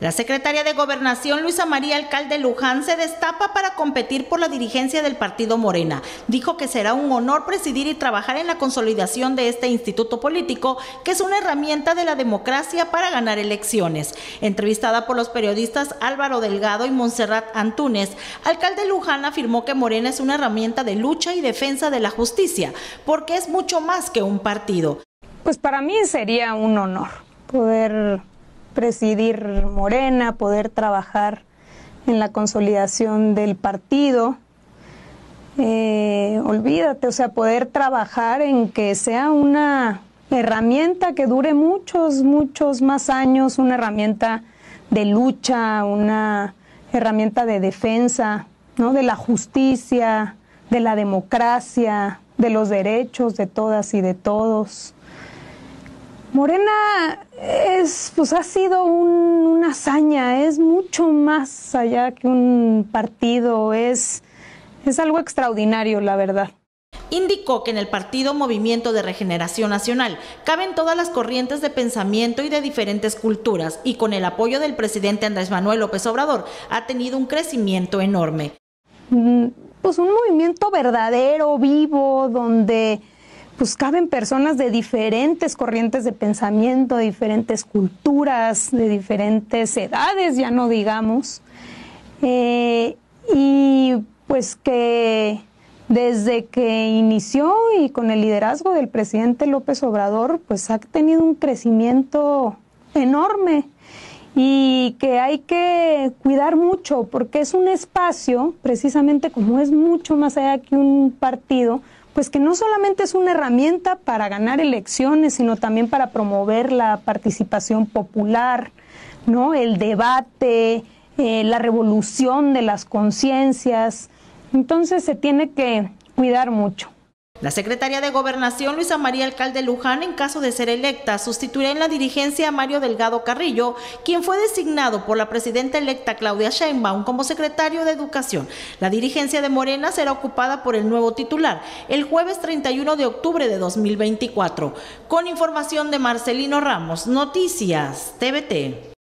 La secretaria de Gobernación, Luisa María Alcalde Luján, se destapa para competir por la dirigencia del partido Morena. Dijo que será un honor presidir y trabajar en la consolidación de este instituto político, que es una herramienta de la democracia para ganar elecciones. Entrevistada por los periodistas Álvaro Delgado y Montserrat Antúnez, Alcalde Luján afirmó que Morena es una herramienta de lucha y defensa de la justicia, porque es mucho más que un partido. Pues para mí sería un honor poder presidir Morena, poder trabajar en la consolidación del partido. Eh, olvídate, o sea, poder trabajar en que sea una herramienta que dure muchos, muchos más años, una herramienta de lucha, una herramienta de defensa, ¿no? De la justicia, de la democracia, de los derechos de todas y de todos. Morena es, pues ha sido una hazaña, es mucho más allá que un partido, es, es algo extraordinario, la verdad. Indicó que en el partido Movimiento de Regeneración Nacional caben todas las corrientes de pensamiento y de diferentes culturas y con el apoyo del presidente Andrés Manuel López Obrador ha tenido un crecimiento enorme. Mm, pues un movimiento verdadero, vivo, donde pues caben personas de diferentes corrientes de pensamiento, de diferentes culturas, de diferentes edades, ya no digamos, eh, y pues que desde que inició y con el liderazgo del presidente López Obrador, pues ha tenido un crecimiento enorme y que hay que cuidar mucho porque es un espacio, precisamente como es mucho más allá que un partido, pues que no solamente es una herramienta para ganar elecciones, sino también para promover la participación popular, ¿no? El debate, eh, la revolución de las conciencias. Entonces se tiene que cuidar mucho. La secretaria de Gobernación, Luisa María Alcalde Luján, en caso de ser electa, sustituirá en la dirigencia a Mario Delgado Carrillo, quien fue designado por la presidenta electa Claudia Sheinbaum como secretario de Educación. La dirigencia de Morena será ocupada por el nuevo titular el jueves 31 de octubre de 2024. Con información de Marcelino Ramos, Noticias TVT.